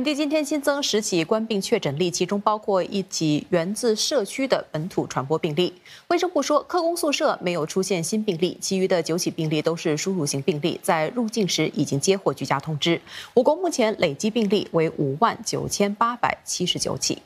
本地今天新增十起官病确诊例其中包括一起源自社区的本土传播病例。卫生部说科工宿舍没有出现新病例其余的九起病例都是输入型病例在入境时已经接获居家通知。我国目前累计病例为五万九千八百七十九起。